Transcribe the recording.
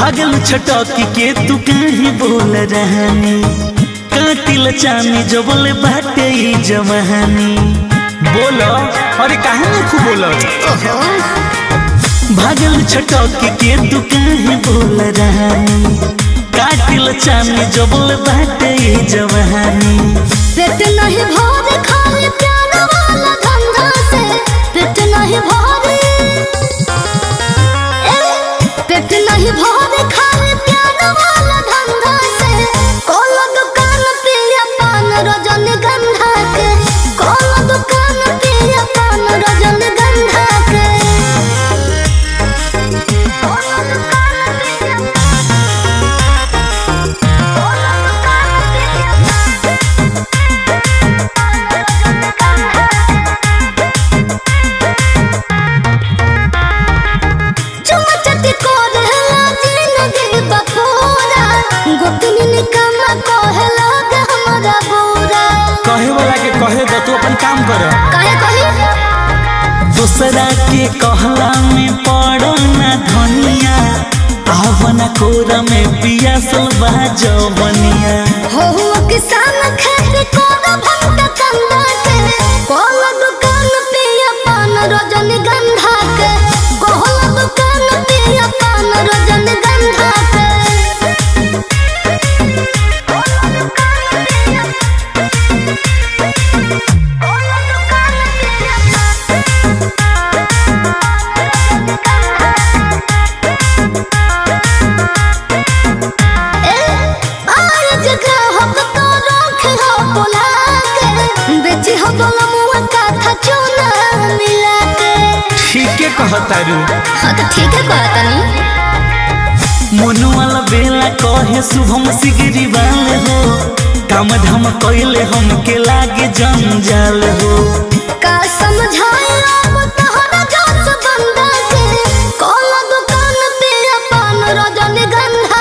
छटकी के तू कहीं बोल रहनी। कातिल चानी जो बोले बाटे जवानी। बोलो अरे काहे नहीं खूब बोलो? भागल छटकी के तू कहीं बोल रहनी। कातिल चानी जो बोले बाटे ई जवानी। पेट नहीं भरे खाली कर दूसरा के कहला में पड़ो ना धनिया। आवना कोरा में पिया सलवा जवनिया। कहतारू हाँ तो ठीक है कहतानी मनु वाला बेला कहे शुभम सिगरी वाले हो। काम धाम कोइले हमके लागे जंजाल हो। का समझाया दुकान पे अपन रजनीगंधा